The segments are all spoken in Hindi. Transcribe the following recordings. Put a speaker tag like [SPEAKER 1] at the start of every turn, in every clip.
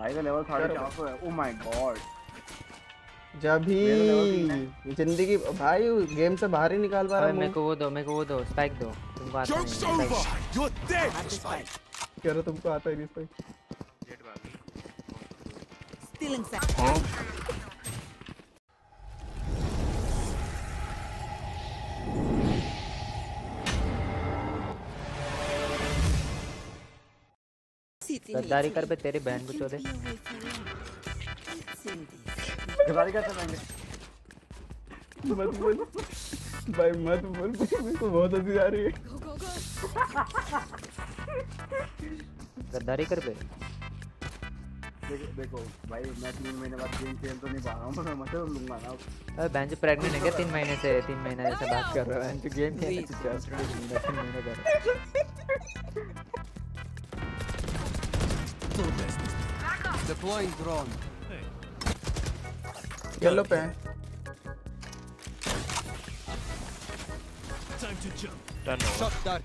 [SPEAKER 1] भाई का तो लेवल साढ़े चार सौ है ओ माय गॉड जब ही जिंदगी भाई गेम से बाहर ही निकाल पा रहा हूं मेरे को वो दो मेरे को वो दो स्पाइक दो तुमको आता नहीं स्पाइक कह रहा तुमको आता ही नहीं स्पाइक स्टीलिंग सेट गद्दारी कर बे तेरी बहन को चोदे गद्दारी कर तो मत बोल भाई मत बोल मेरे को बहुत हंसी आ रही है गद्दारी कर बे देखो भाई मैं तीन महीने बाद गेम खेल तो नहीं पा रहा हूँ मैं मतलब लूंगा ना अरे बैंक प्रेग्नेंट है क्या तीन महीने से तीन महीने ऐसा बात कर रहा है बैंक गेम खेल तीन Deploying drone. Yellow pen. Time to jump. Done. Shot dart.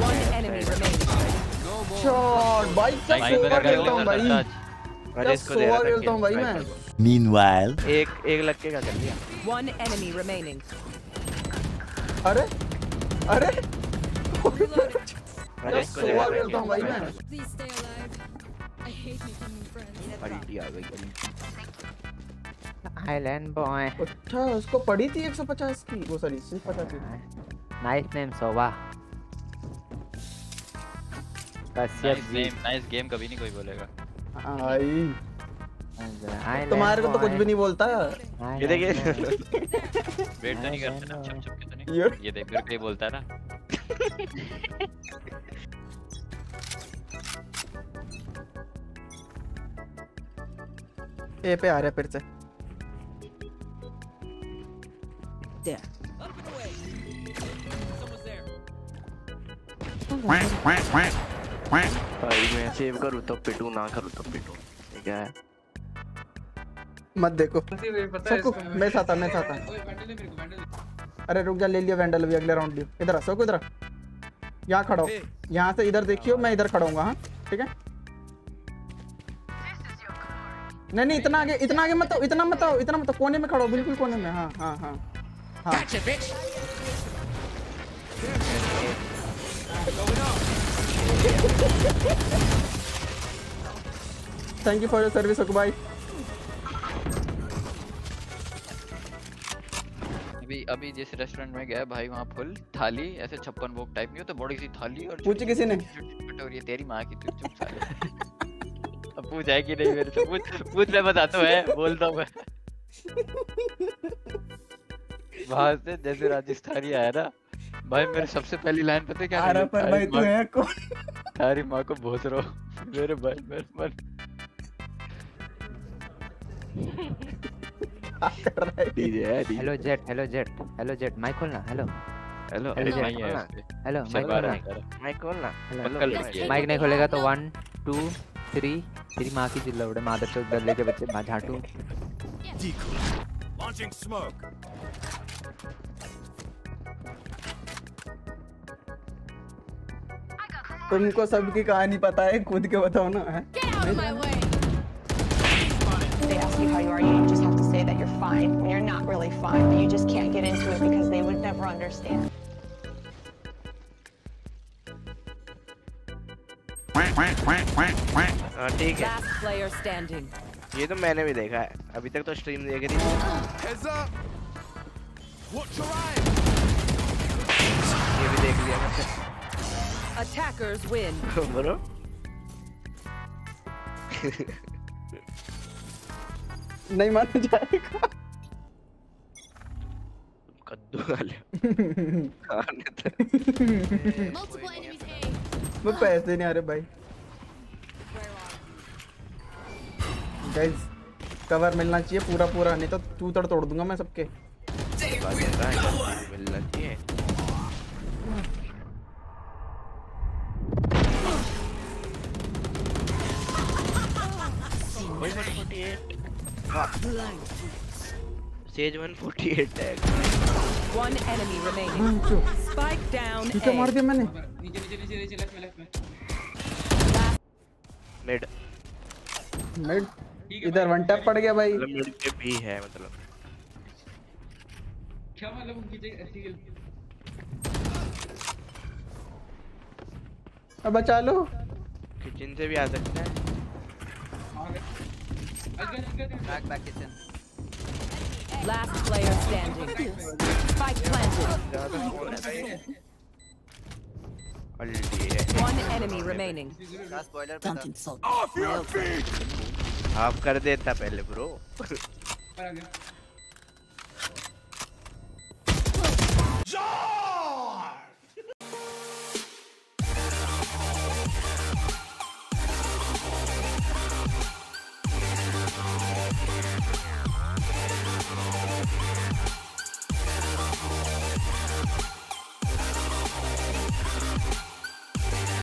[SPEAKER 1] One enemy remaining. Shot. Bike Meanwhile. एक एक लग के क्या कर दिया? One enemy remaining. अरे अरे. आइलैंड बॉय अच्छा उसको पड़ी थी 150 की वो सॉरी सिर्फ 50 की नाइस नेम सोवा कश्यप जी नाइस गेम कभी नहीं कोई बोलेगा आई तुम्हारे को तो कुछ भी नहीं बोलता ये देखिए वेट तो नहीं करते ना चुप चुप के तो नहीं ये देख फिर कहीं बोलता है ना ए पे आ रहा फिर से भाई मैं सेव करूँ तो पिटू ना करूँ तो पिटू ठीक है मत देखो सबको मैं साथ मैं साथ अरे रुक जा ले लिया वैंडल भी अगले राउंड लियो इधर आ सबको इधर आ यहाँ खड़ा हो यहाँ से इधर देखियो मैं इधर खड़ा हाँ ठीक है नहीं नहीं इतना आगे इतना आगे मत इतना मत इतना मत कोने में खड़ा हो बिल्कुल कोने में हाँ हाँ हाँ हाँ thank you for your service भाई भाई अभी जिस रेस्टोरेंट में गया भाई वहाँ फुल थाली ऐसे छप्पन भोग टाइप नहीं हो तो बड़ी सी थाली और पूछे किसी ने कटोरी तेरी माँ की तू चुप अब पूछ है कि नहीं मेरे से पूछ पूछ मैं बताता हूँ है बोलता हूँ मैं वहां से जैसे राजस्थानी आया ना भाई मेरे सबसे पहली लाइन पता क्या आ पर भाई तू है कौन तारी माँ को भोस रहो मेरे भाई मेरे मन hello jet hello jet hello jet mic खोलना हेलो हेलो हेलो नहीं हेलो माइक खोलना माइक खोलना हेलो माइक नहीं खोलेगा तो वन टू थ्री तेरी माँ की चिल्ला उड़े मादर चौक गले के बच्चे माँ झाटू तुमको सबकी कहानी पता है खुद के बताओ ना They ask how you are, you just have to fine, when you're not really fine, but you just can't get into it because they would never understand. Ah, ठीक है Last player standing. ये तो मैंने भी देखा है अभी तक तो स्ट्रीम देख रही ये भी देख लिया मैंने Attackers win. ब्रो नहीं माना जाएगा कद्दू मैं तो। पैसे नहीं आ रहे भाई गाइस कवर मिलना चाहिए पूरा पूरा नहीं तो तू तोड़ दूंगा मैं सबके तो मिलना चाहिए Sage 148 tag one enemy remaining spike down नीचे मार दिया मैंने नीचे नीचे नीचे नीचे लेफ्ट में लेफ्ट में मिड मिड इधर वन टैप पड़ गया भाई मिड मतलब पे भी है मतलब क्या मतलब उनकी जगह ऐसी अब बचा लो किचन से भी आ सकते हैं Back, back kitchen. Last player standing. Spike planted. One enemy remaining. Don't insult. Off your feet. Half कर देता पहले bro.